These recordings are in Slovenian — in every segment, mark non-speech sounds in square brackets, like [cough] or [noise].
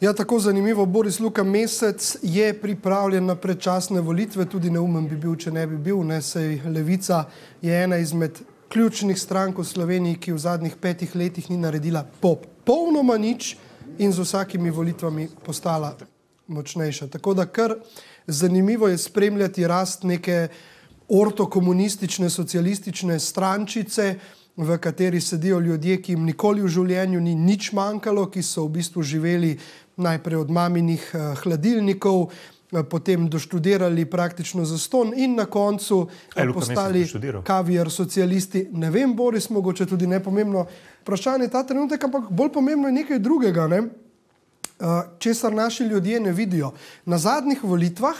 Ja, tako zanimivo. Boris Luka Mesec je pripravljen na predčasne volitve, tudi neumen bi bil, če ne bi bil. Ne, sej Levica je ena izmed ključnih strank v Sloveniji, ki v zadnjih petih letih ni naredila popolnoma nič in z vsakimi volitvami postala močnejša. Tako da kar zanimivo je spremljati rast neke ortokomunistične, socialistične strančice, v kateri sedijo ljudje, ki jim nikoli v življenju ni nič manjkalo, ki so v bistvu živeli najprej od maminih uh, hladilnikov, uh, potem doštudirali praktično za ston in na koncu uh, postali kavijar socialisti. Ne vem, Boris, mogoče tudi nepomembno vprašanje ta trenutek, ampak bolj pomembno je nekaj drugega, ne? česar naši ljudje ne vidijo. Na zadnjih volitvah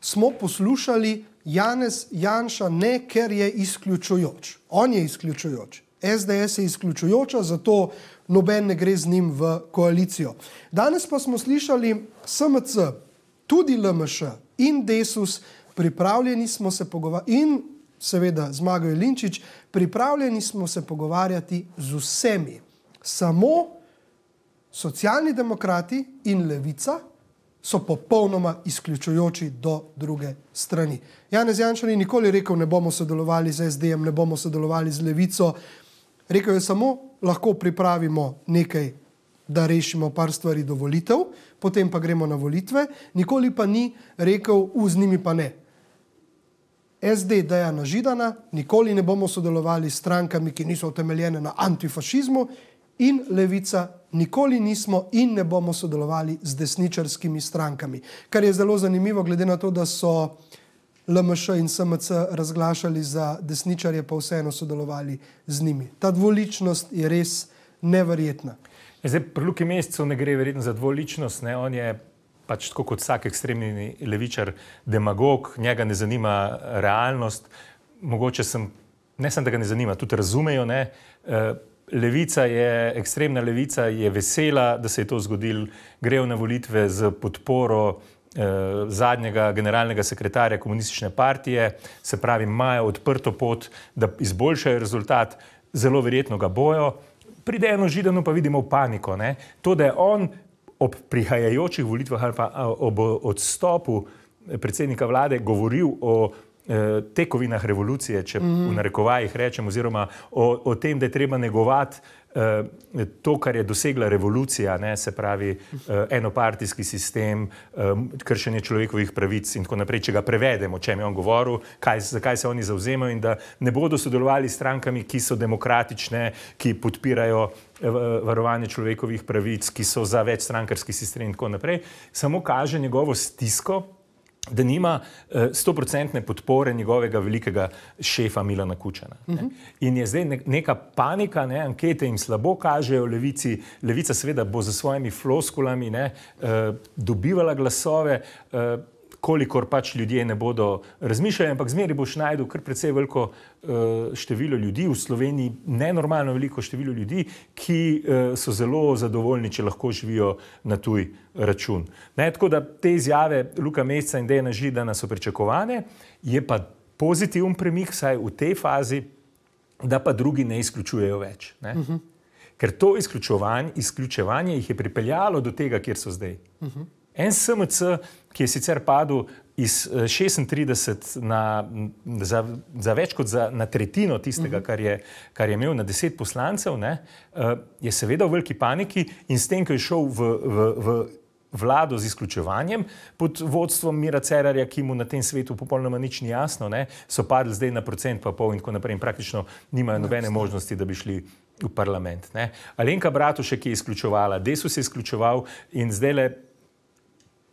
smo poslušali Janez Janša ne, ker je izključujoč. On je izključujoč. SDS je izključujoča, zato noben ne gre z njim v koalicijo. Danes pa smo slišali SMC, tudi LMŠ in Desus, pripravljeni smo se pogovarjati in seveda zmagajo Linčič, pripravljeni smo se pogovarjati z vsemi. Samo socialni demokrati in levica so popolnoma izključujoči do druge strani. Janez Janša ni nikoli rekel, ne bomo sodelovali z SDM, ne bomo sodelovali z levico. Rekel je samo, lahko pripravimo nekaj, da rešimo par stvari do volitev, potem pa gremo na volitve. Nikoli pa ni rekel, z njimi pa ne. SD deja na židana, nikoli ne bomo sodelovali s strankami, ki niso utemeljene na antifašizmu in levica nikoli nismo in ne bomo sodelovali z desničarskimi strankami. Kar je zelo zanimivo, glede na to, da so LMŠ in SMC razglašali za desničarje, pa vseeno sodelovali z njimi. Ta dvoličnost je res neverjetna. Ja, zdaj, pri Luki Mesecu ne gre verjetno za dvoličnost, ne? on je pač tako kot vsak ekstremni levičar, demagog, njega ne zanima realnost. Mogoče sem, ne samo da ga ne zanima, tudi razumejo. Ne? Uh, levica je, ekstremna levica je vesela, da se je to zgodilo, grejo na volitve z podporo eh, zadnjega generalnega sekretarja komunistične partije, se pravi, imajo odprto pot, da izboljšajo rezultat, zelo verjetno ga bojo. Pride eno židano, pa vidimo paniko. Ne? To, da je on ob prihajajočih volitvah ali pa ob odstopu predsednika vlade govoril o Eh, tekovinah revolucije, če mm -hmm. v narekovajih rečem, oziroma o, o tem, da je treba negovati eh, to, kar je dosegla revolucija, ne, se pravi eh, enopartijski sistem, eh, kršenje človekovih pravic in tako naprej, če ga prevedemo, če je on govoril, kaj, zakaj se oni zauzemajo in da ne bodo sodelovali s strankami, ki so demokratične, ki podpirajo eh, varovanje človekovih pravic, ki so za večstrankarski sistem in tako naprej, samo kaže njegovo stisko da nima eh, stoprocentne uh, podpore njegovega velikega šefa Milana Kučana. Uh -huh. In je zdaj neka panika, ne? ankete jim slabo kažejo, levici, levica seveda bo za svojimi floskulami ne, uh, dobivala glasove. Uh, kolikor pač ljudje ne bodo razmišljali, ampak zmeri boš najdel kar precej veliko uh, število ljudi v Sloveniji, nenormalno veliko število ljudi, ki uh, so zelo zadovoljni, če lahko živijo na tuj račun. Ne, tako da te izjave Luka Meseca in Dejana Židana so pričakovane, je pa pozitiven premik, saj v tej fazi, da pa drugi ne izključujejo več. Ne. Uh mhm. -huh. Ker to izključevanje, izključevanje jih je pripeljalo do tega, kjer so zdaj. Uh mhm. -huh. En SMC, ki je sicer padel iz 36 eh, na, za, za več kot za, na tretjino tistega, kar je, kar je imel na deset poslancev, ne, eh, je seveda v veliki paniki in s tem, ko je šel v, v, v vlado z izključevanjem pod vodstvom Mira Cerarja, ki mu na tem svetu popolnoma nič ni jasno, ne, so padli zdaj na procent pa pol in tako naprej in praktično nimajo nobene možnosti, da bi šli v parlament. Ne. Alenka Bratušek je izključevala, Desus je izključeval in zdaj le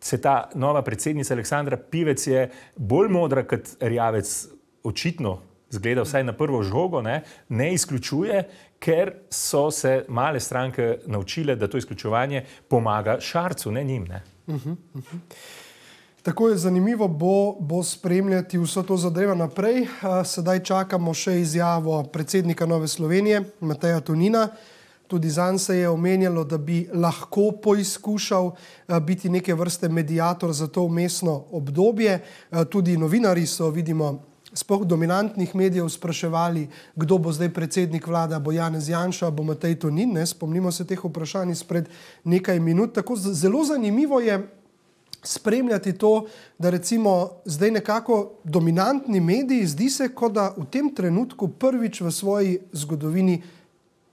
se ta nova predsednica Aleksandra Pivec je bolj modra kot Rjavec, očitno, zgleda vsaj na prvo žogo, ne, ne izključuje, ker so se male stranke naučile, da to izključevanje pomaga šarcu, ne njim. Ne. Uh -huh, uh -huh. Tako je zanimivo bo, bo spremljati vso to zadevo naprej. Sedaj čakamo še izjavo predsednika Nove Slovenije, Mateja Tunina. Tudi zanj se je omenjalo, da bi lahko poizkušal eh, biti neke vrste medijator za to umestno obdobje. Eh, tudi novinari so, vidimo, spoh dominantnih medijev spraševali, kdo bo zdaj predsednik vlade, bo Janez Janša, bo Matej Tonin. Ne? Spomnimo se teh vprašanj izpred nekaj minut. Tako zelo zanimivo je spremljati to, da recimo zdaj nekako dominantni mediji zdi se, kot da v tem trenutku prvič v svoji zgodovini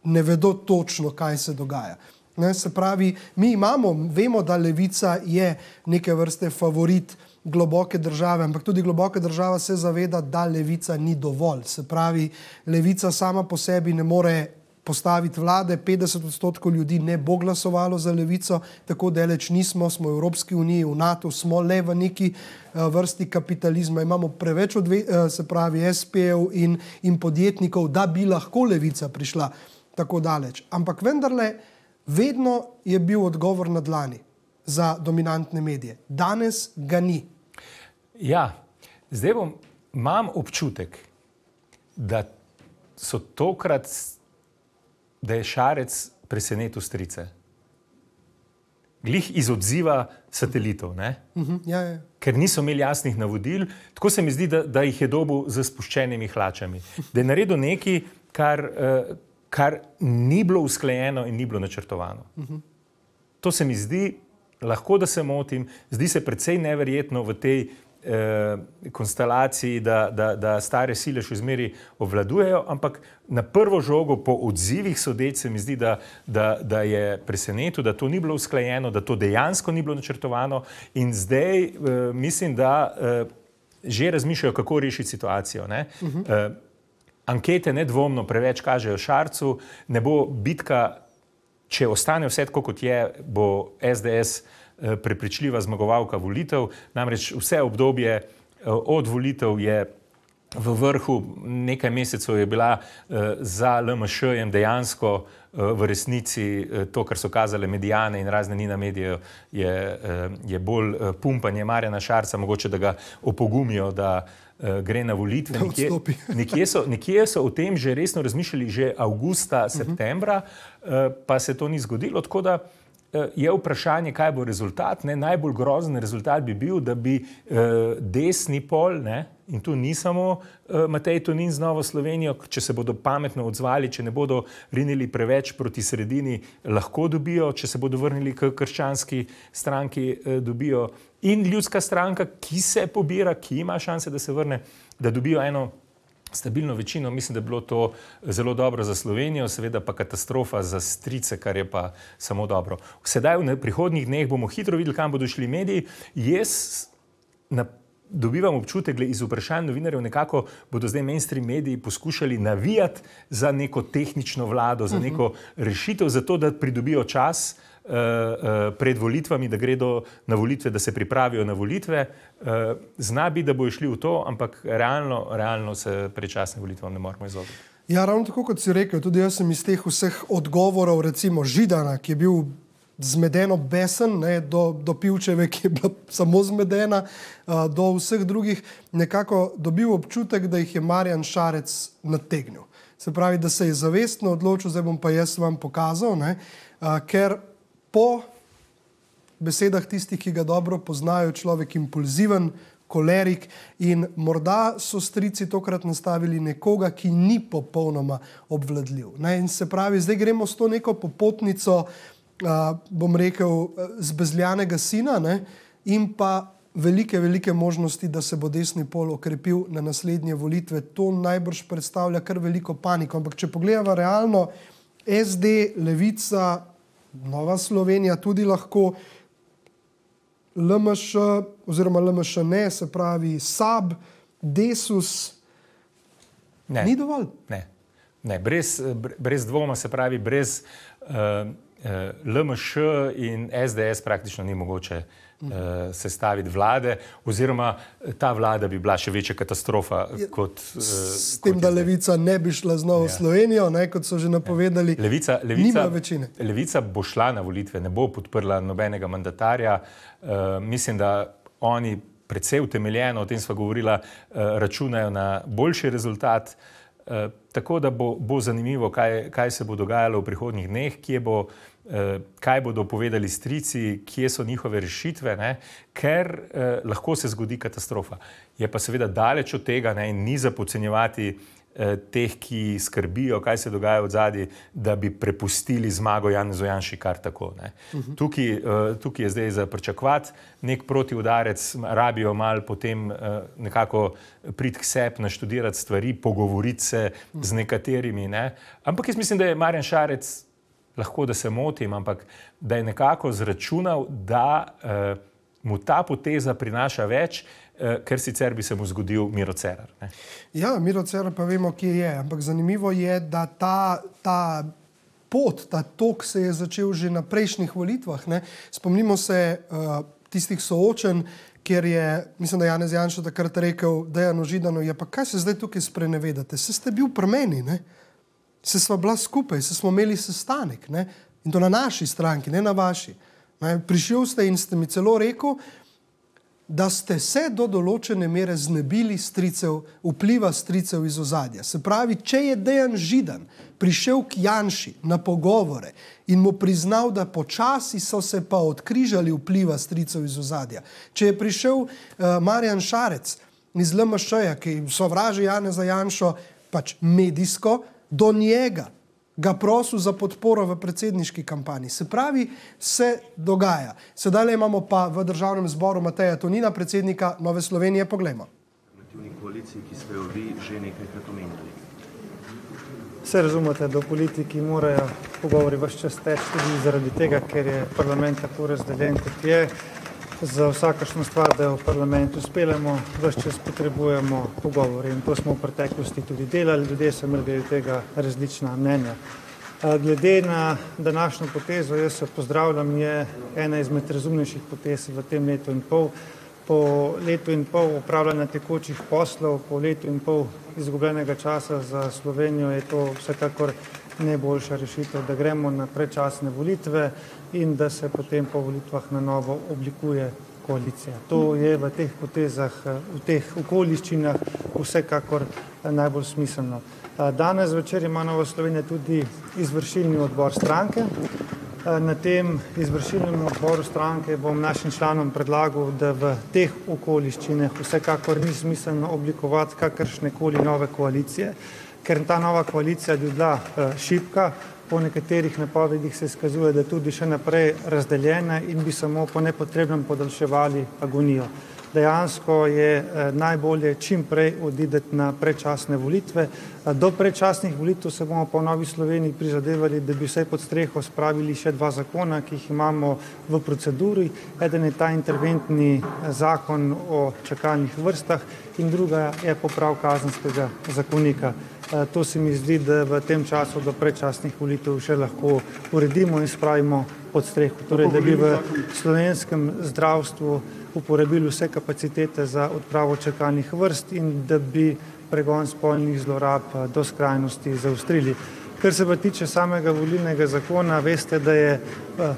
ne vedo točno, kaj se dogaja. Ne, se pravi, mi imamo, vemo, da levica je neke vrste favorit globoke države, ampak tudi globoka država se zaveda, da levica ni dovolj. Se pravi, levica sama po sebi ne more postaviti vlade, 50 odstotkov ljudi ne bo glasovalo za levico, tako daleč nismo, smo v Evropski uniji, v NATO, smo le v neki uh, vrsti kapitalizma, imamo preveč odve, uh, se pravi SP-jev in, in podjetnikov, da bi lahko levica prišla tako daleč. Ampak vendarle, vedno je bil odgovor na dlani za dominantne medije. Danes ga ni. Ja, zdaj bom, imam občutek, da so tokrat, da je šarec presenetil strice. Glih iz odziva satelitov, uh -huh, ja, ja. ker niso imeli jasnih navodil. Tako se mi zdi, da, da jih je dobil z spuščenimi hlačami. Da je naredil nekaj, kar, uh, kar ni bilo usklajeno in ni bilo načrtovano. Uh -huh. To se mi zdi, lahko da se motim, zdi se precej neverjetno v tej eh, konstelaciji, da, da, da stare sile še zmeri obvladujejo, ampak na prvo žogo, po odzivih sodeč, se mi zdi, da, da, da je presenetil, da to ni bilo usklajeno, da to dejansko ni bilo načrtovano in zdaj eh, mislim, da eh, že razmišljajo, kako rešiti situacijo. Uh -huh. eh, ankete nedvomno preveč kažejo šarcu, ne bo bitka, če ostane vse tako, kot je, bo SDS eh, prepričljiva zmagovalka volitev. Namreč vse obdobje eh, od volitev je v vrhu, nekaj mesecev je bila eh, za LMŠ in dejansko v resnici to, kar so kazale medijane in razne nina medije, je, je bolj pumpanje Marjana Šarca, mogoče da ga opogumijo, da gre na volitve. Nekje, [laughs] nekje, so, nekje so o tem že resno razmišljali, že avgusta, mhm. septembra, uh -huh. uh, pa se to ni zgodilo. Tako da uh, je vprašanje, kaj bo rezultat. Ne? Najbolj grozen rezultat bi bil, da bi desni pol, ne? in tu ni samo Matej Tonin z Novo Slovenijo, če se bodo pametno odzvali, če ne bodo rinili preveč proti sredini, lahko dobijo, če se bodo vrnili k krščanski stranki, dobijo in ljudska stranka, ki se pobira, ki ima šanse, da se vrne, da dobijo eno stabilno večino. Mislim, da je bilo to zelo dobro za Slovenijo, seveda pa katastrofa za strice, kar je pa samo dobro. Sedaj v prihodnjih dneh bomo hitro videli, kam bodo šli mediji. Jaz na Dobivam občutek, da iz vprašanj novinarjev nekako bodo zdaj mainstream mediji poskušali navijati za neko tehnično vlado, za neko rešitev, zato da pridobijo čas, uh, pred volitvami, da gredo na volitve, da se pripravijo na volitve. Uh, zna biti, da bo išli v to, ampak realno, realno se prečasne volitve ne moremo izogniti. Ja, ravno tako kot si rekel, tudi jaz sem iz teh vseh odgovorov, recimo Židana, ki je bil zmedeno besen, ne, do, do Pivčeve, ki je bila samo zmedena, uh, do vseh drugih, nekako dobil občutek, da jih je Marjan Šarec nategnil. Se pravi, da se je zavestno odločil, zdaj bom pa jaz vam pokazal, ne, uh, ker po besedah tistih, ki ga dobro poznajo, človek impulziven, kolerik in morda so strici tokrat nastavili nekoga, ki ni popolnoma obvladljiv. Ne? In se pravi, zdaj gremo s to neko popotnico, uh, bom rekel, zbezljanega sina ne? in pa velike, velike možnosti, da se bo desni pol okrepil na naslednje volitve. To najbrž predstavlja kar veliko paniko. Ampak če pogledamo realno, SD, levica, Nova Slovenija tudi lahko, LMŠ, oziroma LMŠ ne, se pravi SAB, Desus. Ne. Ni dovolj. Ne. Ne. Brez, brez dvoma, se pravi, brez uh, uh, LMŠ in SDS praktično ni mogoče uh, uh, sestaviti vlade, oziroma eh, ta vlada bi bila še večja katastrofa. Kot, uh, s tem, da Levica ne bi šla z Novo ja. Slovenijo, ne, kot so že napovedali. Ja. Levica, levica, levica bo šla na volitve, ne bo podprla nobenega mandatarja. Uh, mislim, da oni predvsej utemeljeno, o tem smo govorili, uh, računajo na boljši rezultat. Uh, tako da bo, bo zanimivo, kaj, kaj se bo dogajalo v prihodnjih dneh, kje bo kaj bodo povedali strici, kje so njihove rešitve, ne? ker eh, lahko se zgodi katastrofa. Je pa seveda daleč od tega ne? in ni za podcenjevati eh, teh, ki skrbijo, kaj se dogaja v zadnji, da bi prepustili zmago Janezu Janši kar tako. Uh -huh. tukaj, eh, tukaj je zdaj za pričakovati nek protiudarec, rabijo mal potem eh, nekako prid k sebi, naštudirati stvari, pogovoriti se z nekaterimi. Ne? Ampak jaz mislim, da je Marjan Šarec lahko da se motim, ampak da je nekako zračunal, da uh, mu ta poteza prinaša več, uh, ker sicer bi se mu zgodil Miro Cerar. Ne? Ja, Miro Cerar pa vemo, kje je. Ampak zanimivo je, da ta. ta Pot, ta tok se je začel že na prejšnjih volitvah. Ne? Spomnimo se uh, tistih soočen, kjer je, mislim, da je Janez Janša takrat rekel, da je nožidano, ja pa kaj se zdaj tukaj sprenevedate, se ste bil premeni. Ne? Se smo bila skupaj, se smo imeli sestanek ne? in to na naši stranki, ne na vaši. Ne? Prišel ste in ste mi celo rekel, da ste se do določene mere znebili stricev, vpliva stricev iz ozadja. Se pravi, če je Dejan Židan prišel k Janši na pogovore in mu priznal, da počasi so se pa odkrižali vpliva stricev iz ozadja, če je prišel uh, Marjan Šarec iz LMŠ-ja, ki sovraži Janeza Janšo pač medijsko, do njega, ga prosil za podporo v predsedniški kampanji. Se pravi, se dogaja. Sedaj imamo pa v državnem zboru Mateja Tonina, predsednika Nove Slovenije. Poglejmo. Koaliciji, ki ste jo vi že nekajkrat omenjali. Vse razumete, da v politiki morajo pogovori vse čas teči tudi zaradi tega, ker je parlament tako razdeljen, kot je za vsakašno stvar, da jo v parlamentu speljamo, vse čas potrebujemo pogovore in to smo v preteklosti tudi delali, ljudje so imeli glede tega različna mnenja. Glede na današnjo potezo, jaz se pozdravljam, je ena izmed razumnejših potez v tem letu in pol. Po letu in pol upravljanja tekočih poslov, po letu in pol izgubljenega časa za Slovenijo je to vsekakor najboljša rešitev, da gremo na predčasne volitve in da se potem po volitvah na novo oblikuje koalicija. To je v teh potezah, v teh okoliščinah vsekakor najbolj smiselno. Danes večer ima Nova Slovenija tudi izvršilni odbor stranke. Na tem izvršilnem odboru stranke bom našim članom predlagal, da v teh okoliščinah vsekakor ni smiselno oblikovati kakršne koli nove koalicije, ker ta nova koalicija bi bila šipka, po nekaterih napovedih se skazuje, da tudi še naprej razdeljena in bi samo po nepotrebnem podaljševali agonijo. Dejansko je eh, najbolje čim prej odideti na predčasne volitve. Eh, do predčasnih volitev se bomo po Novi Sloveniji prizadevali, da bi vse pod streho spravili še dva zakona, ki jih imamo v proceduri. Eden je ta interventni eh, zakon o čakalnih vrstah in druga je poprav kazenskega zakonika. Eh, to se mi zdi, da v tem času do predčasnih volitev še lahko uredimo in spravimo pod streho. Torej, da bi v slovenskem zdravstvu uporabili vse kapacitete za odpravo čakalnih vrst in da bi pregon spolnih zlorab eh, do skrajnosti zaustrili. Kar se pa tiče samega volilnega zakona, veste, da je eh,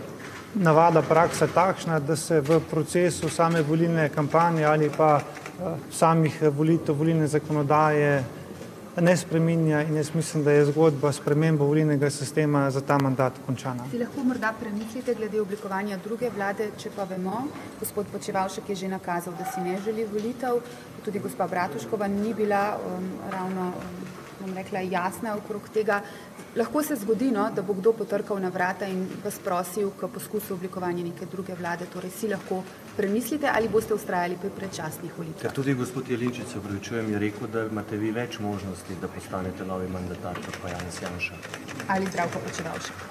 navada praksa takšna, da se v procesu same volilne kampanje ali pa samih volitev volilne zakonodaje ne spreminja in jaz mislim, da je zgodba spremembo volilnega sistema za ta mandat končana. Si lahko morda premislite glede oblikovanja druge vlade, če pa vemo, gospod Počevalšek je že nakazal, da si ne želi volitev, tudi gospa Bratuškova ni bila um, ravno, um, bom rekla, jasna okrog tega. Lahko se zgodi, no, da bo kdo potrkal na vrata in vas prosil k poskusu oblikovanja neke druge vlade, torej si lahko premislite ali boste ustrajali pri predčasnih volitvah. Ker tudi gospod Jelinčič, se upravičujem, je rekel, da imate vi več možnosti, da postanete novi mandatar kot pa Janez Janša. Ali zdravko počevalšek.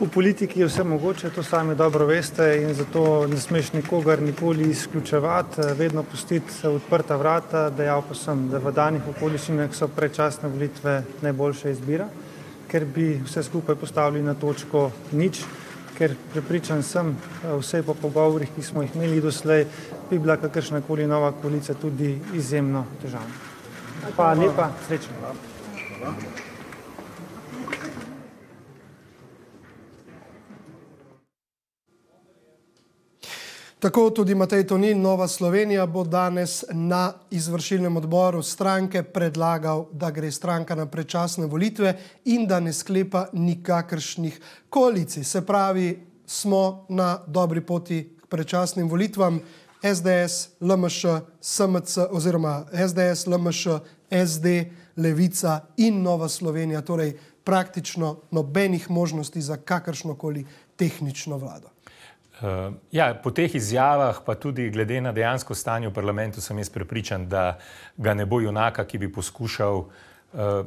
V politiki je vse mogoče, to sami dobro veste in zato ne smeš nikogar nikoli izključevati, vedno pustiti odprta vrata, dejal pa sem, da v danih okoliščinah so predčasne volitve najboljša izbira, ker bi vse skupaj postavili na točko nič ker prepričan sem, eh, vse po pogovorih, ki smo jih imeli doslej, bi bila kakršna koli nova koalicija tudi izjemno težavna. Pa lepa, srečno. Tako tudi Matej Tonin, Nova Slovenija, bo danes na izvršilnem odboru stranke predlagal, da gre stranka na predčasne volitve in da ne sklepa nikakršnih koalicij. Se pravi, smo na dobri poti k predčasnim volitvam. SDS, LMŠ, SMC oziroma SDS, LMŠ, SD, Levica in Nova Slovenija, torej praktično nobenih možnosti za kakršno koli tehnično vlado. Uh, ja, po teh izjavah, pa tudi glede na dejansko stanje v parlamentu, sem jaz prepričan, da ga ne bo junaka, ki bi poskušal uh,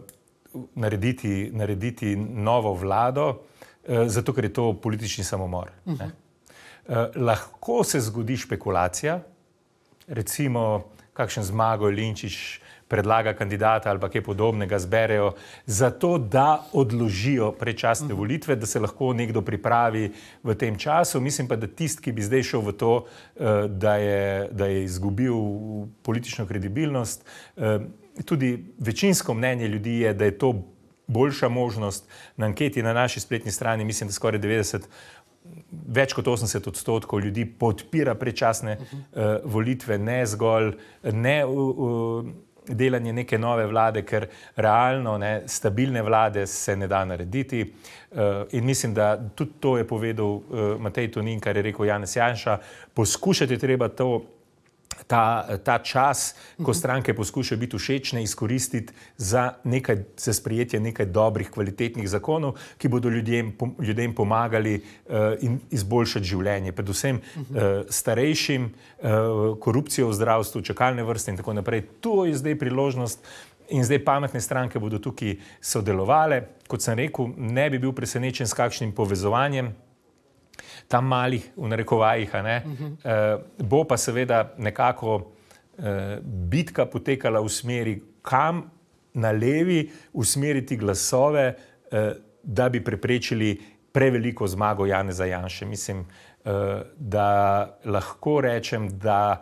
narediti, narediti novo vlado, uh, zato ker je to politični samomor. Uh -huh. uh, lahko se zgodi špekulacija, recimo, kakšen zmago Linčiš predlaga kandidata ali kaj podobnega, zberejo, zato da odložijo predčasne mhm. volitve, da se lahko nekdo pripravi v tem času. Mislim pa, da tisti, ki bi zdaj šel v to, uh, da, je, da je izgubil politično kredibilnost, uh, tudi večinsko mnenje ljudi je, da je to boljša možnost. Na anketi na naši spletni strani mislim, da skoraj 90. Več kot 80 odstotkov ljudi podpira predčasne uh -huh. uh, volitve, ne zgolj ne, uh, uh, delanje neke nove vlade, ker realno ne, stabilne vlade se ne da narediti. Uh, in mislim, da tudi to je povedal uh, Matej Tonin, kar je rekel Janez Janša. Poskušati treba to ta, ta čas, ko stranke poskušajo biti všečne, izkoristiti za, nekaj, za sprejetje nekaj dobrih, kvalitetnih zakonov, ki bodo ljudem, ljudem pomagali uh, in izboljšati življenje, predvsem uh, starejšim, uh, korupcijo v zdravstvu, čakalne vrste in tako naprej. To je zdaj priložnost. In zdaj pametne stranke bodo tukaj sodelovali. Kot sem rekel, ne bi bil presenečen s kakšnim povezovanjem tam malih, v narekovajih, uh -huh. uh, bo pa seveda nekako uh, bitka potekala v smeri, kam na levi usmeriti glasove, uh, da bi preprečili preveliko zmago Janeza Janša. Mislim, uh, da lahko rečem, da.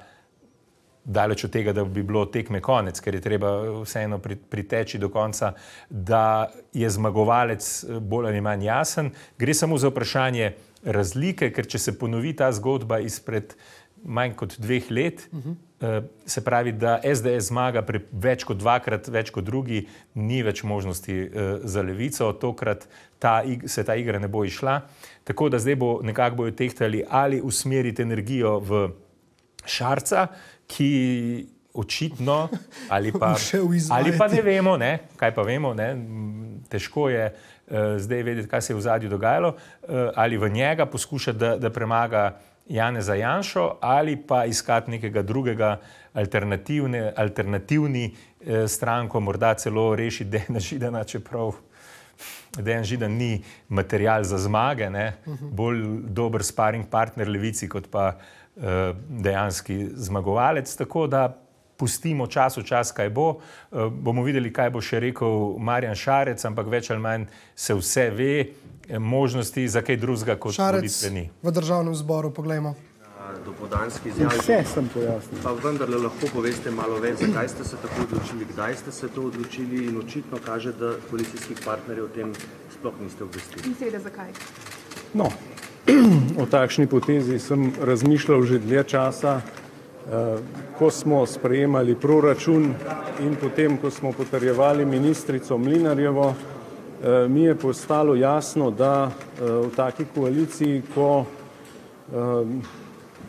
Daleč od tega, da bi bilo tekme konec, ker je treba vseeno priteči do konca, da je zmagovalec bolj ali manj jasen. Gre samo za vprašanje, razlike, ker če se ponovi ta zgodba izpred manj kot dveh let, uh -huh. se pravi, da SDS zmaga pri več kot dvakrat več kot drugi, ni več možnosti eh, za levico, tokrat ta, se ta igra ne bo išla. Tako da zdaj bo nekako bojo tehtali ali usmeriti energijo v šarca, ki očitno ali pa, [laughs] ali pa ne vemo, ne, kaj pa vemo, ne, težko je uh, zdaj vedeti, kaj se je v zadju dogajalo, uh, ali v njega poskušati, da, da premaga Jane za Janšo, ali pa iskati nekega drugega alternativni uh, stranko, morda celo rešiti Dejna Židana, čeprav Dejan Židan ni material za zmage, ne? bolj dober sparing partner levici kot pa uh, dejanski zmagovalec. Tako da pustimo čas v čas, kaj bo. Uh, bomo videli, kaj bo še rekel Marjan Šarec, ampak več ali manj se vse ve, eh, možnosti za kaj drugega kot volitve ni. V državnem zboru, poglejmo. Do podanskih izjav. Vse sem pojasnil. Pa vendar lahko poveste malo več, zakaj ste se tako odločili, kdaj ste se to odločili in očitno kaže, da koalicijskih partnerjev o tem sploh niste obvestili. In seveda zakaj? No, [clears throat] o takšni potezi sem razmišljal že dlje časa. Eh, ko smo sprejemali proračun in potem, ko smo potrjevali ministrico Mlinarjevo, eh, mi je postalo jasno, da eh, v taki koaliciji, ko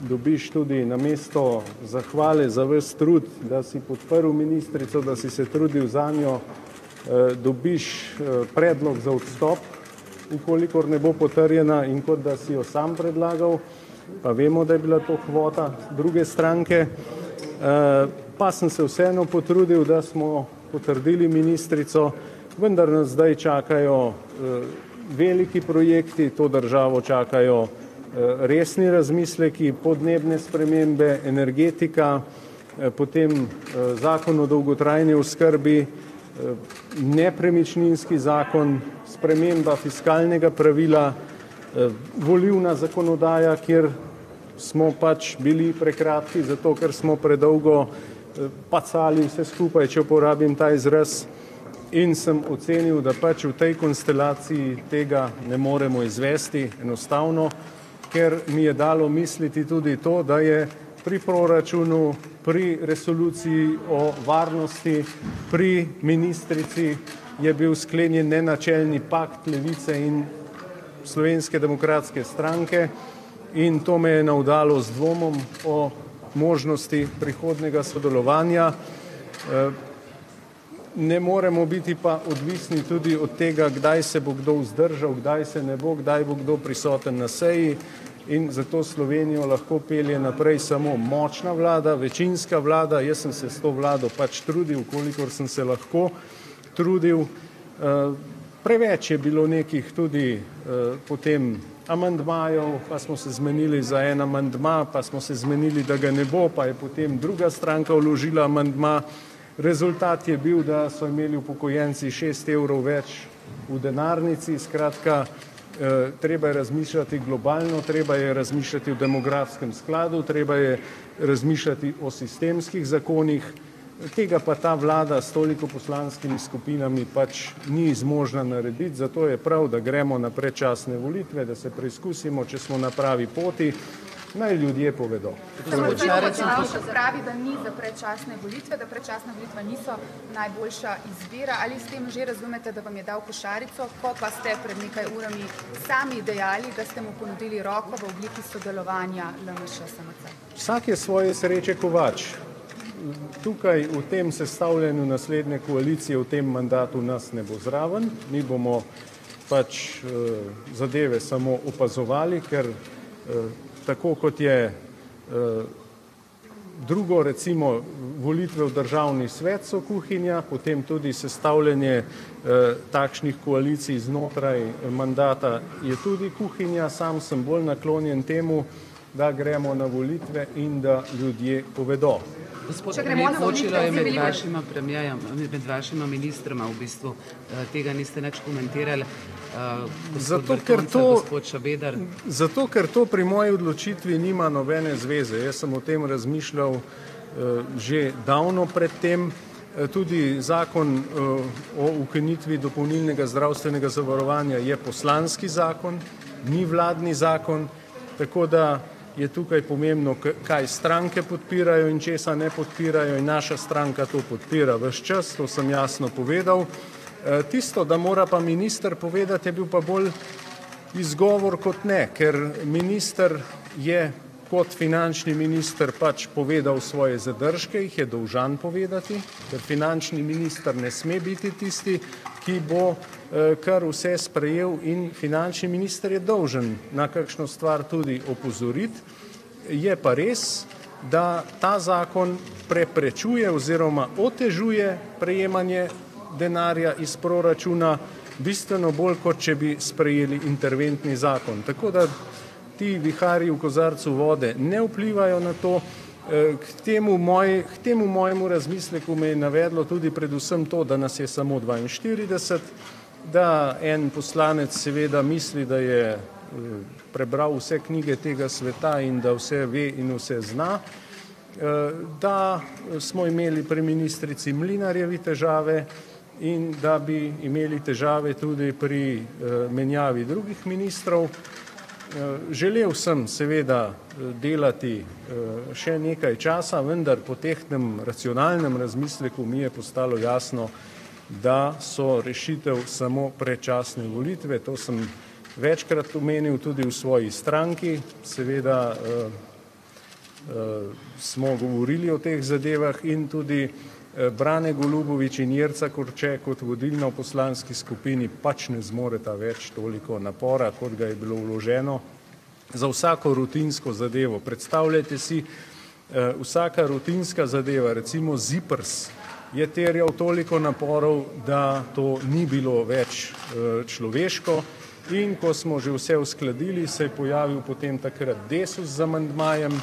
dobiš tudi na mesto zahvale za vse trud, da si podprl ministrico, da si se trudil za njo, dobiš predlog za odstop, ukolikor ne bo potrjena in kot da si jo sam predlagal, pa vemo, da je bila to kvota druge stranke, eh, pa sem se vseeno potrudil, da smo potrdili ministrico, vendar nas zdaj čakajo eh, veliki projekti, to državo čakajo eh, resni razmisleki, podnebne spremembe, energetika, potem zakon o dolgotrajni oskrbi, nepremičninski zakon, sprememba fiskalnega pravila, volivna zakonodaja, kjer smo pač bili prekratki, zato ker smo predolgo eh, pacali vse skupaj, če uporabim ta izraz, in sem ocenil, da pač v tej konstelaciji tega ne moremo izvesti enostavno ker mi je dalo misliti tudi to, da je pri proračunu, pri resoluciji o varnosti, pri ministrici je bil sklenjen nenačelni pakt levice in slovenske demokratske stranke in to me je navdalo z dvomom o možnosti prihodnega sodelovanja. Eh, ne moremo biti pa odvisni tudi od tega, kdaj se bo kdo vzdržal, kdaj se ne bo, kdaj bo kdo prisoten na seji in zato Slovenijo lahko pelje naprej samo močna vlada, večinska vlada. Jaz sem se s to vlado pač trudil, kolikor sem se lahko trudil. Preveč je bilo nekih tudi eh, potem amandmajev, pa smo se zmenili za en amandma, pa smo se zmenili, da ga ne bo, pa je potem druga stranka vložila amandma. Rezultat je bil, da so imeli upokojenci šest evrov več v denarnici, skratka, eh, treba je razmišljati globalno, treba je razmišljati o demografskem skladu, treba je razmišljati o sistemskih zakonih, tega pa ta vlada s toliko poslanskimi skupinami pač ni zmožna narediti, zato je prav, da gremo na predčasne volitve, da se preizkusimo, če smo na pravi poti, naj ljudje povedo. pravi, da ni za predčasne volitve, da predčasne volitve niso najboljša izbira. Ali s tem že razumete, da vam je dal košarico, ko pa ste pred nekaj urami sami dejali, da ste mu ponudili roko v obliki sodelovanja LMŠ SMC? Vsak je svoje sreče kovač. Tukaj v tem sestavljanju naslednje koalicije v tem mandatu nas ne bo zraven, mi bomo pač eh, zadeve samo opazovali, ker eh, tako kot je eh, drugo recimo volitve v državni svet so kuhinja, potem tudi sestavljanje eh, takšnih koalicij znotraj mandata je tudi kuhinja, sam sem bolj naklonjen temu, da gremo na volitve in da ljudje povedo. Gospod premijer, počilo je med vašima premijajem, med vašima ministroma v bistvu, eh, tega niste nič komentirali. Zato ker, to, zato, ker to pri moji odločitvi nima nobene zveze. Jaz sem o tem razmišljal uh, že davno predtem. Eh, tudi zakon o ukinitvi dopolnilnega zdravstvenega zavarovanja je poslanski zakon, ni vladni zakon, tako da je tukaj pomembno, kaj stranke podpirajo in česa ne podpirajo in naša stranka to podpira. Ves čas, to sem jasno povedal. Eh, tisto, da mora pa minister povedati, je bil pa bolj izgovor kot ne, ker minister je kot finančni minister pač povedal svoje zadržke, jih je dolžan povedati, ker finančni minister ne sme biti tisti, ki bo kar vse sprejel in finančni minister je dolžen na kakšno stvar tudi opozoriti. Je pa res, da ta zakon preprečuje oziroma otežuje prejemanje denarja iz proračuna bistveno bolj, kot če bi sprejeli interventni zakon. Tako da ti viharji v kozarcu vode ne vplivajo na to. Eh, k temu, moj, k temu mojemu razmisleku me je navedlo tudi predvsem to, da nas je samo 42, da en poslanec seveda misli, da je eh, prebral vse knjige tega sveta in da vse ve in vse zna, eh, da smo imeli pri ministrici Mlinarjevi težave, in da bi imeli težave tudi pri eh, menjavi drugih ministrov. Želel sem seveda delati še nekaj časa, vendar po tehnem racionalnem razmisleku mi je postalo jasno, da so rešitev samo prečasne volitve. To sem večkrat omenil tudi v svoji stranki. Seveda smo govorili o teh zadevah in tudi Eh, Brane Golubovič in Jerca Korče kot vodilna v poslanski skupini pač ne zmoreta več toliko napora, kot ga je bilo vloženo za vsako rutinsko zadevo. Predstavljajte si, eh, vsaka rutinska zadeva, recimo ZIPRS, je terjal toliko naporov, da to ni bilo več eh, človeško in ko smo že vse uskladili, se je pojavil potem takrat Desus z amandmajem,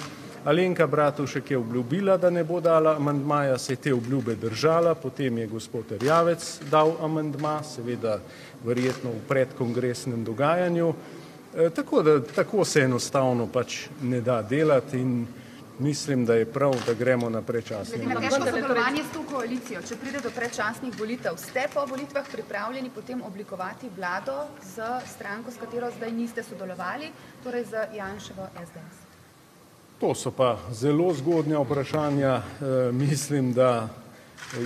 Alenka Bratušek je obljubila, da ne bo dala amandmaja, se je te obljube držala, potem je gospod Erjavec dal amandma, seveda verjetno v predkongresnem dogajanju. E, tako da tako se enostavno pač ne da delati in mislim, da je prav, da gremo na prečasne. Glede na težko sodelovanje s to koalicijo, če pride do predčasnih volitev, ste po volitvah pripravljeni potem oblikovati vlado z stranko, s katero zdaj niste sodelovali, torej z Janševo SDS? To so pa zelo zgodnja vprašanja. E, mislim, da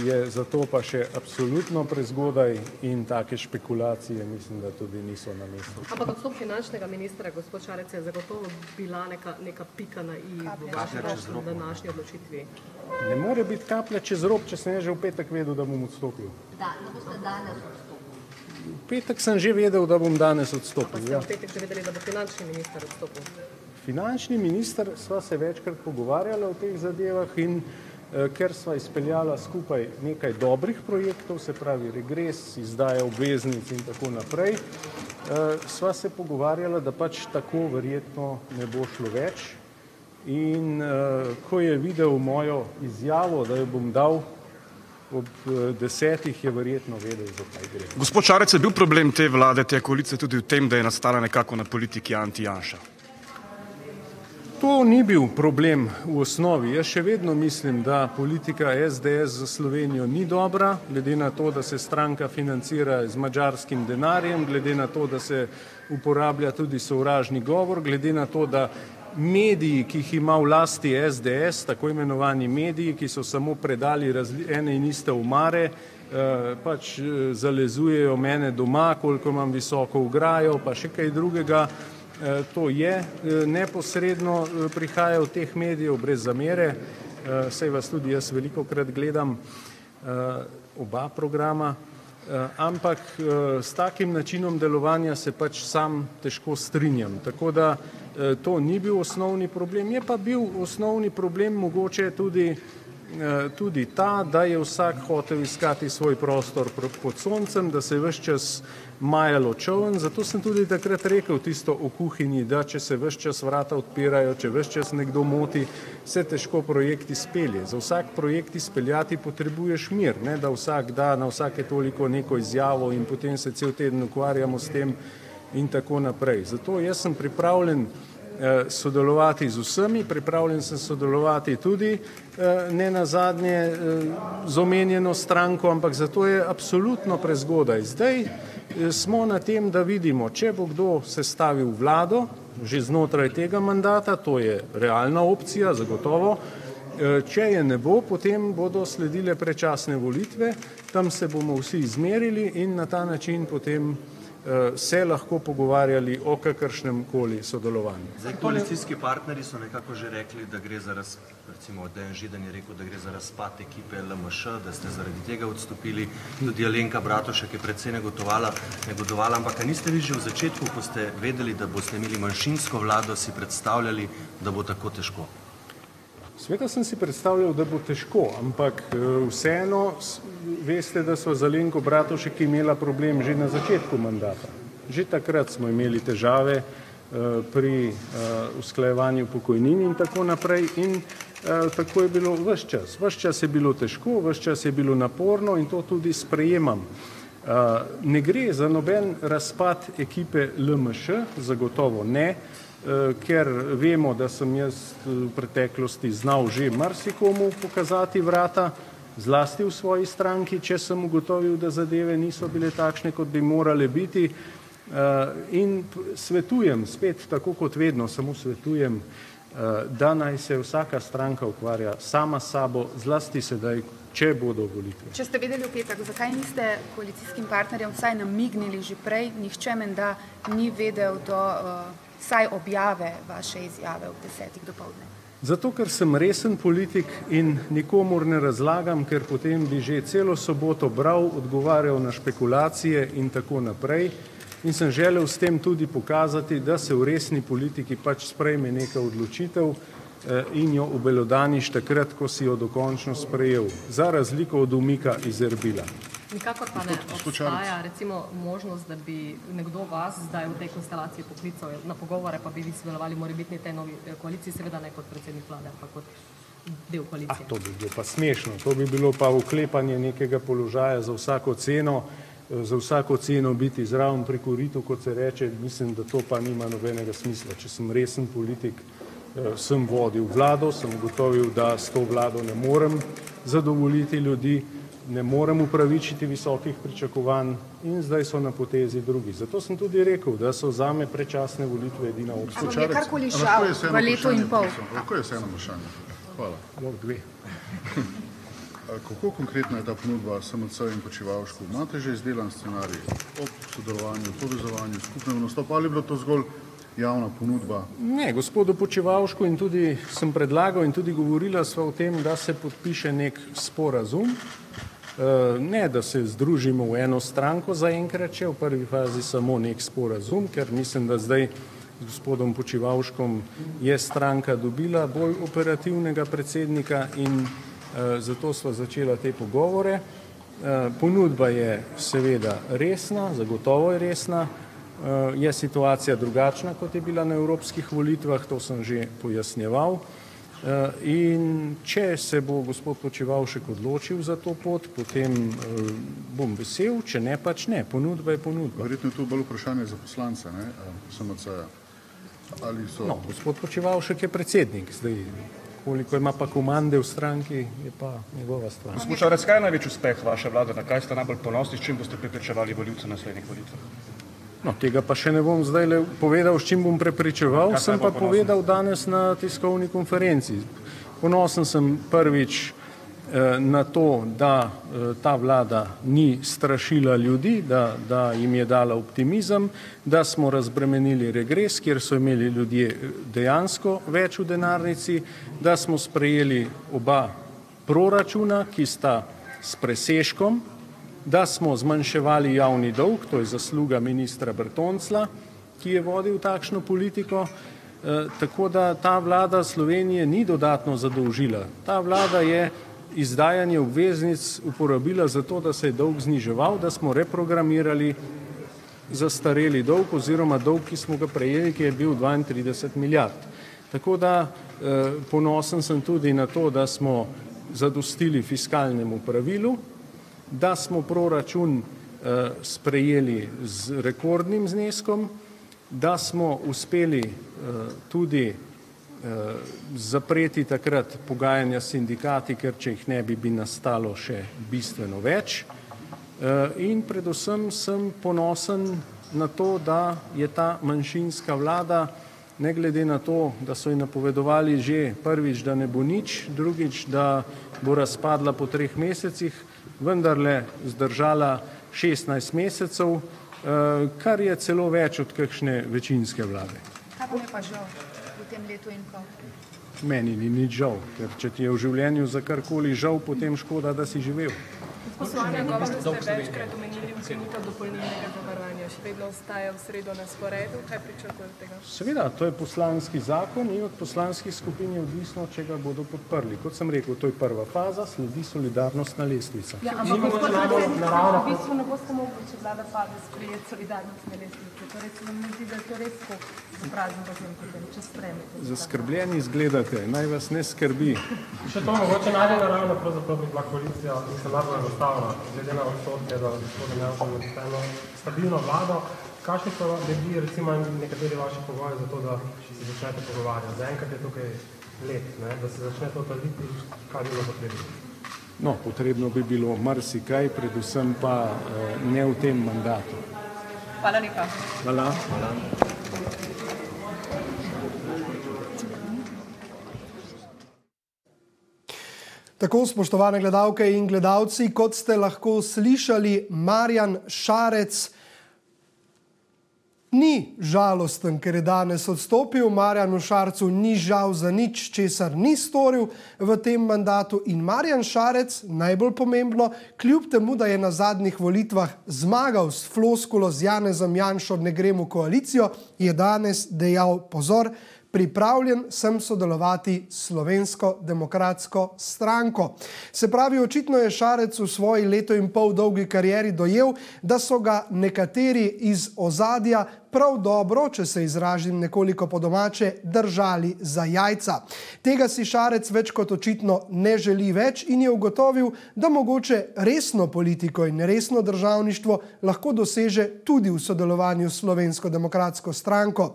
je zato pa še absolutno prezgodaj in take špekulacije mislim, da tudi niso na mestu. Ampak odstop finančnega ministra, gospod Šarec, je zagotovo bila neka, neka pika na i v vaši današnji odločitvi. Ne more biti kaplja čez rob, če sem že v petek vedel, da bom odstopil. Da, da boste danes odstopili. V petek sem že vedel, da bom danes odstopil. Pa ste ja. v petek že vedeli, da bo finančni minister odstopil? Finančni minister sva se večkrat pogovarjala o teh zadevah in ker sva izpeljala skupaj nekaj dobrih projektov, se pravi regres, izdaja obveznic in tako naprej, eh, sva se pogovarjala, da pač tako verjetno ne bo šlo več. In eh, ko je videl mojo izjavo, da jo bom dal ob desetih, je verjetno vedel, zakaj gre. Gospod Šarec, je bil problem te vlade, te koalicije tudi v tem, da je nastala nekako na politiki anti-Janša? To ni bil problem v osnovi. Jaz še vedno mislim, da politika SDS za Slovenijo ni dobra, glede na to, da se stranka financira z mađarskim denarjem, glede na to, da se uporablja tudi sovražni govor, glede na to, da mediji, ki jih ima v lasti SDS, tako imenovani mediji, ki so samo predali ene in iste umare, eh, pač eh, zalezujejo mene doma, koliko imam visoko ugrajo, pa še kaj drugega. Eh, to je eh, neposredno eh, prihaja od teh medijev brez zamere, sej vas tudi jaz veliko krat gledam oba programa, ampak s takim načinom delovanja se pač sam težko strinjam. Tako da to ni bil osnovni problem, je pa bil osnovni problem mogoče tudi tudi ta, da je vsak hotel iskati svoj prostor pod soncem, da se je vse čas majalo čovn, zato sem tudi takrat rekel tisto o kuhinji, da če se vse čas vrata odpirajo, če vse čas nekdo moti, se težko projekt izpelje. Za vsak projekt izpeljati potrebuješ mir, ne da vsak da na vsake toliko neko izjavo in potem se cel teden ukvarjamo s tem in tako naprej. Zato jaz sem pripravljen Eh, sodelovati z vsemi, pripravljen sem sodelovati tudi eh, ne na zadnje eh, z omenjeno stranko, ampak zato je absolutno prezgodaj. Zdaj smo na tem, da vidimo, če bo kdo sestavil vlado že znotraj tega mandata, to je realna opcija, zagotovo, če je ne bo, potem bodo sledile prečasne volitve, tam se bomo vsi izmerili in na ta način potem Eh, se lahko pogovarjali o kakršnem koli sodelovanju. Zdaj, koalicijski partneri so nekako že rekli, da gre za, raz, recimo, Dejan Židan je rekel, da gre za razpad ekipe LMŠ, da ste zaradi tega odstopili, tudi Alenka Bratošek je predvsej negotovala, negotovala, ampak niste vi že v začetku, ko ste vedeli, da boste imeli manjšinsko vlado, si predstavljali, da bo tako težko? Sveda sem si predstavljal, da bo težko, ampak eh, vseeno veste, da so za Lenko Bratošek imela problem že na začetku mandata. Že takrat smo imeli težave eh, pri eh, usklajevanju pokojnin in tako naprej in tako je bilo vse čas. Vse čas je bilo težko, vse čas je bilo naporno in to tudi sprejemam. Ne gre za noben razpad ekipe LMŠ, zagotovo ne, ker vemo, da sem jaz v preteklosti znal že marsikomu pokazati vrata, zlasti v svoji stranki, če sem ugotovil, da zadeve niso bile takšne, kot bi morale biti. Eh, in svetujem, spet tako kot vedno, samo svetujem, eh, da naj se vsaka stranka ukvarja sama s sabo, zlasti sedaj, če bodo volitve. Če ste vedeli v petek, zakaj niste koalicijskim partnerjem vsaj namignili že prej, nihče menda ni vedel do uh, vsaj objave vaše izjave v desetih dopoledne? Zato, ker sem resen politik in nikomor ne razlagam, ker potem bi že celo soboto bral, odgovarjal na špekulacije in tako naprej. In sem želel s tem tudi pokazati, da se v resni politiki pač sprejme neka odločitev eh, in jo obelodaniš takrat, ko si jo dokončno sprejel, za razliko od umika iz Erbila. Nikakor pa ne obstaja recimo možnost, da bi nekdo vas zdaj v tej konstelaciji poklical na pogovore, pa bi vi sodelovali mora biti tej novi eh, koaliciji, seveda ne kot predsednik vlade, pa kot del koalicije. A, to bi bilo pa smešno, to bi bilo pa uklepanje nekega položaja za vsako ceno, eh, za vsako ceno biti zraven pri koritu, kot se reče, mislim, da to pa nima nobenega smisla. Če sem resen politik, sem vodil vlado, sem ugotovil, da s to vlado ne morem zadovoljiti ljudi, ne morem upravičiti visokih pričakovanj in zdaj so na potezi drugi. Zato sem tudi rekel, da so zame prečasne volitve edina opcija. Ampak je karkoli žal v letu in pol. Lahko je vseeno vprašanje. Hvala. No, dve. Kako konkretna je ta ponudba SMC in počivalšku? Imate že izdelan scenarij o sodelovanju, povezovanju, skupnem nastopu ali je bilo to zgolj javna ponudba? Ne, gospodu Počevalšku in tudi sem predlagal in tudi govorila sva o tem, da se podpiše nek sporazum, ne da se združimo v eno stranko zaenkrat, če v prvi fazi samo nek sporazum, ker mislim, da zdaj z gospodom Počevalškom je stranka dobila bolj operativnega predsednika in zato sva začela te pogovore. Ponudba je seveda resna, zagotovo je resna, je situacija drugačna, kot je bila na evropskih volitvah, to sem že pojasnjeval. In če se bo gospod Počevalšek odločil za to pot, potem bom vesel, če ne pač ne, ponudba je ponudba. Verjetno je to bolj vprašanje za poslance, ne, SMC-ja. Ali so... No, gospod Počevalšek je predsednik, zdaj koliko ima pa komande v stranki, je pa njegova stvar. Gospod Šarec, kaj je največji uspeh vaše vlade, na kaj ste najbolj ponosni, s čim boste prepričevali voljivce na naslednjih volitvah? No, tega pa še ne bom zdaj le povedal, s čim bom prepričeval, sem pa povedal danes na tiskovni konferenci. Ponosen sem prvič na to, da ta vlada ni strašila ljudi, da, da jim je dala optimizem, da smo razbremenili regres, kjer so imeli ljudje dejansko več v denarnici, da smo sprejeli oba proračuna, ki sta s presežkom, da smo zmanjševali javni dolg, to je zasluga ministra Bertoncla, ki je vodil takšno politiko, tako da ta vlada Slovenije ni dodatno zadolžila. Ta vlada je izdajanje obveznic uporabila za to, da se je dolg zniževal, da smo reprogramirali zastareli dolg oziroma dolg, ki smo ga prejeli, ki je bil 32 milijard. Tako da ponosen sem tudi na to, da smo zadostili fiskalnemu pravilu, da smo proračun sprejeli z rekordnim zneskom, da smo uspeli tudi zapreti takrat pogajanja s sindikati, ker če jih ne bi, bi nastalo še bistveno več. In predvsem sem ponosen na to, da je ta manjšinska vlada, ne glede na to, da so ji napovedovali že prvič, da ne bo nič, drugič, da bo razpadla po treh mesecih, vendarle zdržala šestnajst mesecev, kar je celo več od kakšne večinske vlade. Kaj vam je pa žal v tem letu in pol? Meni ni nič žal, ker če ti je v življenju za karkoli žal, potem škoda, da si živel. Spoštovani govoru ste večkrat omenili ukinitev dopolnilnega zavarovanja, še vedno ostaja v sredo na sporedu, kaj pričakujete tega? Seveda, to je poslanski zakon in od poslanskih skupin je odvisno, če ga bodo podprli. Kot sem rekel, to je prva faza, sledi solidarnostna lestvica. Ja, ampak gospod predsednik, v bistvu ne boste mogli, če vlada pade, sprejeti solidarnostne lestvice. Torej se vam ne zdi, da je to res tako prazen bazen potem, če spremete. Zaskrbljeni izgledate, naj vas ne skrbi. Še to mogoče najde naravno pravzaprav bi bila koalicija, mislim, najbolj enostavna, glede na odstotke, da gospodin Janša ima eno stabilno vlado. Kakšni so bi bili recimo nekateri vaši pogoji za to, da se začnete pogovarjati? Zaenkrat je tukaj let, ne, da se začne to trditi, kaj bi bilo potrebno? No, potrebno bi bilo marsikaj, predvsem pa ne v tem mandatu. Hvala lepa. Hvala. Tako, spoštovane gledalke in gledalci, kot ste lahko slišali, Marjan Šarec ni žalosten, ker je danes odstopil. Marjanu Šarcu ni žal za nič, česar ni storil v tem mandatu. In Marjan Šarec, najbolj pomembno, kljub temu, da je na zadnjih volitvah zmagal s floskulo z Janezom Janšo, ne gremo v koalicijo, je danes dejal pozor, pripravljen sem sodelovati s slovensko demokratsko stranko. Se pravi, očitno je Šarec v svoji leto in pol dolgi karieri dojel, da so ga nekateri iz ozadja prav dobro, če se izražim nekoliko po domače, držali za jajca. Tega si Šarec več kot očitno ne želi več in je ugotovil, da mogoče resno politiko in resno državništvo lahko doseže tudi v sodelovanju s slovensko demokratsko stranko.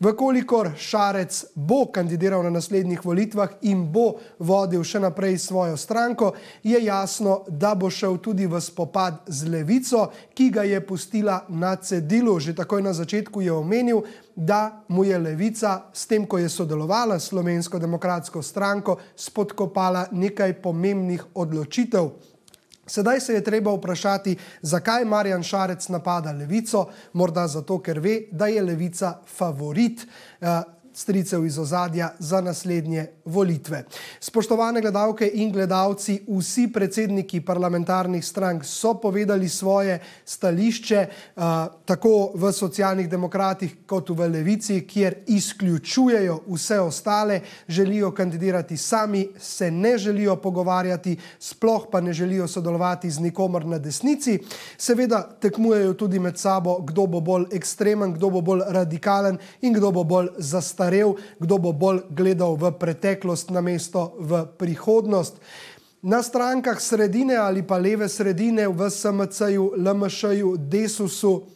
Vkolikor Šarec bo kandidiral na naslednjih volitvah in bo vodil še naprej svojo stranko, je jasno, da bo šel tudi v spopad z levico, ki ga je pustila na cedilu. Že takoj na začetku je omenil, da mu je levica s tem, ko je sodelovala s slovensko demokratsko stranko, spodkopala nekaj pomembnih odločitev. Sedaj se je treba vprašati, zakaj Marjan Šarec napada levico, morda zato, ker ve, da je levica favorit. Stricev iz ozadja za naslednje volitve. Spoštovane gledalke in gledalci, vsi predsedniki parlamentarnih strank so povedali svoje stališče, uh, tako v socialnih demokratih kot v levici, kjer izključujejo vse ostale, želijo kandidirati sami, se ne želijo pogovarjati, sploh pa ne želijo sodelovati z nikomer na desnici. Seveda tekmujejo tudi med sabo, kdo bo bolj ekstremen, kdo bo bolj radikalen in kdo bo bolj zastarel zastarel, kdo bo bolj gledal v preteklost na mesto v prihodnost. Na strankah sredine ali pa leve sredine v SMC-ju, LMŠ-ju, Desusu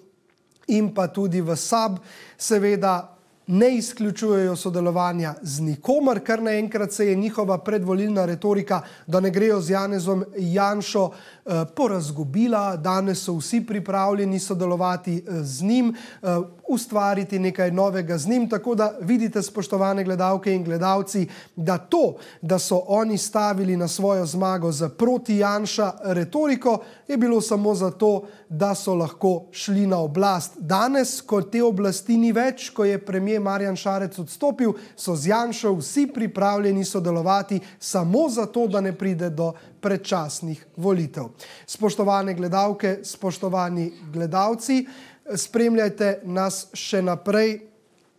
in pa tudi v SAB, seveda ne izključujejo sodelovanja z nikomer, kar naenkrat se je njihova predvolilna retorika, da ne grejo z Janezom Janšo, eh, porazgubila. Danes so vsi pripravljeni sodelovati eh, z njim, eh, ustvariti nekaj novega z njim. Tako da vidite, spoštovane gledalke in gledalci, da to, da so oni stavili na svojo zmago za proti Janša retoriko, je bilo samo zato, da so lahko šli na oblast. Danes, ko te oblasti ni več, ko je premijer Marjan Šarec odstopil, so z Janšo vsi pripravljeni sodelovati samo zato, da ne pride do predčasnih volitev. Spoštovane gledalke, spoštovani gledalci, spremljajte nas še naprej,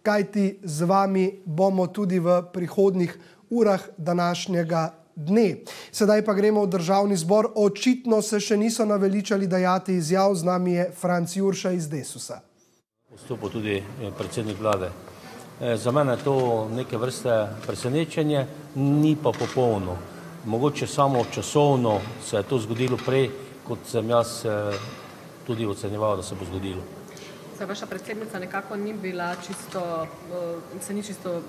kajti z vami bomo tudi v prihodnih urah današnjega dne. Sedaj pa gremo v državni zbor. Očitno se še niso naveličali dajati izjav, z nami je Franc Jurša iz Desusa. Vstopil tudi eh, predsednik vlade. Eh, za mene je to neke vrste presenečenje, ni pa popolno. Mogoče samo časovno se je to zgodilo prej, kot sem jaz eh, tudi ocenjeval, da se bo zgodilo. Zdaj, vaša predsednica nekako ni bila čisto, se ni čisto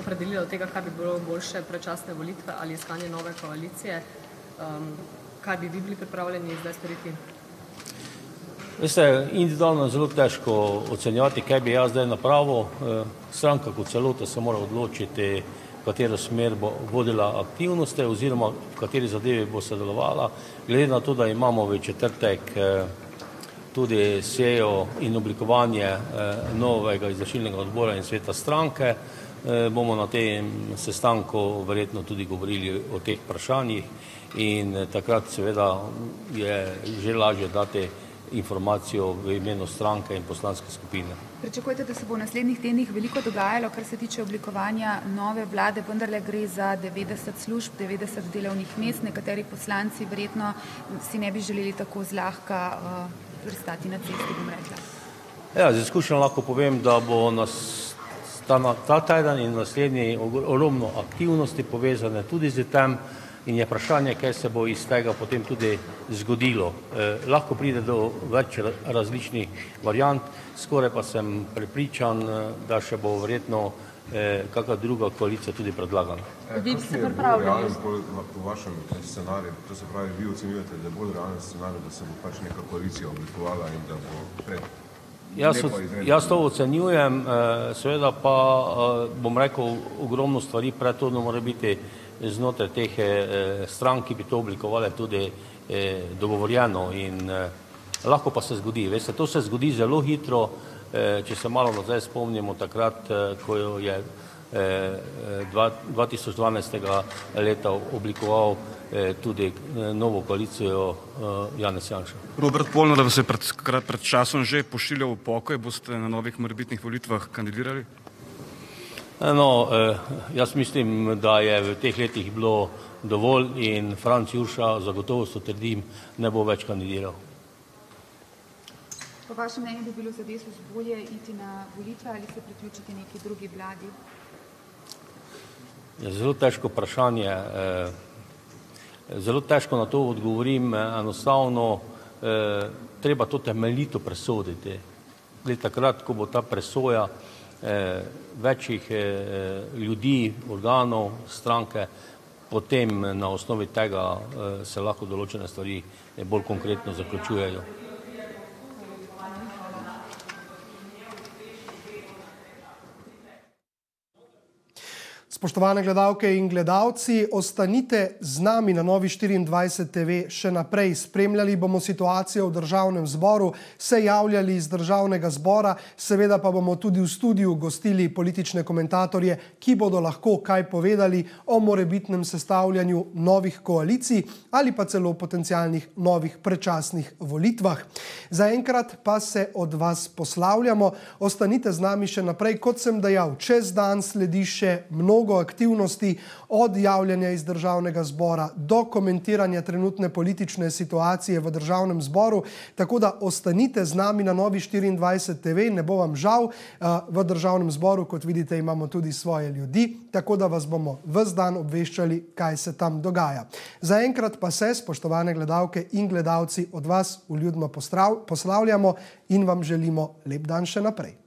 opredelila od tega, kaj bi bilo boljše predčasne volitve ali iskanje nove koalicije. Um, kaj bi vi bili pripravljeni zdaj storiti? Veste, individualno je zelo težko ocenjati, kaj bi jaz zdaj napravil. Eh, stranka kot celota se mora odločiti, v katero smer bo vodila aktivnosti oziroma v kateri zadevi bo sodelovala. Glede na to, da imamo v četrtek tudi sejo in oblikovanje eh, novega izvršilnega odbora in sveta stranke. Eh, bomo na tem sestanku verjetno tudi govorili o teh vprašanjih in eh, takrat seveda je že lažje dati informacijo v imenu stranke in poslanske skupine. Pričakujete, da se bo v naslednjih tednih veliko dogajalo, kar se tiče oblikovanja nove vlade, vendarle gre za 90 služb, 90 delovnih mest, nekateri poslanci verjetno si ne bi želeli tako zlahka uh, pristati na cesti, bom rekla. Ja, z izkušnjo lahko povem, da bo nas ta, ta teden in naslednji ogromno aktivnosti povezane tudi z tem in je vprašanje, kaj se bo iz tega potem tudi zgodilo. Eh, lahko pride do več različnih variant, skoraj pa sem prepričan, eh, da še bo verjetno eh, kakšna druga koalicija tudi predlagana. E, vi ste pripravljeni? Po vašem scenariju, to se pravi, vi ocenjujete, da je bolj realen scenarij, da se bo pač neka koalicija oblikovala in da bo pred. Jaz, jaz to ocenjujem, eh, seveda pa eh, bom rekel, ogromno stvari predhodno mora biti znotraj teh eh, strank, ki bi to oblikovali tudi dogovorjeno in lahko pa se zgodi. Veste, to se zgodi zelo hitro, Eh, če se malo nazaj spomnimo takrat, eh, ko je 2012. Eh, leta oblikoval tudi novo koalicijo Janez Janša. Robert Polno, da vas je pred, pred časom že pošiljal v pokoj, boste na novih morbitnih volitvah kandidirali? No, jaz mislim, da je v teh letih bilo dovolj in Franc Jurša, zagotovo so trdim, ne bo več kandidiral. Po vašem mnenju bi bilo za desus bolje iti na volitve ali se priključiti neki drugi vladi? Zelo težko vprašanje. Eh, zelo težko na to odgovorim. Enostavno eh, treba to temeljito presoditi. Glede takrat, ko bo ta presoja večjih ljudi, organov, stranke, potem na osnovi tega se lahko določene stvari bolj konkretno zaključujejo. Spoštovane gledalke in gledalci, ostanite z nami na Novi 24 TV še naprej. Spremljali bomo situacijo v državnem zboru, se javljali iz državnega zbora, seveda pa bomo tudi v studiu gostili politične komentatorje, ki bodo lahko kaj povedali o morebitnem sestavljanju novih koalicij ali pa celo potencijalnih novih prečasnih volitvah. Zaenkrat pa se od vas poslavljamo. Ostanite z nami še naprej, kot sem dejal, čez dan sledi še mnogo mnogo aktivnosti, od javljanja iz državnega zbora do komentiranja trenutne politične situacije v državnem zboru. Tako da ostanite z nami na Novi 24 TV, ne bo vam žal. V državnem zboru, kot vidite, imamo tudi svoje ljudi, tako da vas bomo vse dan obveščali, kaj se tam dogaja. Zaenkrat pa se, spoštovane gledalke in gledalci, od vas uljudno poslavljamo in vam želimo lep dan še naprej.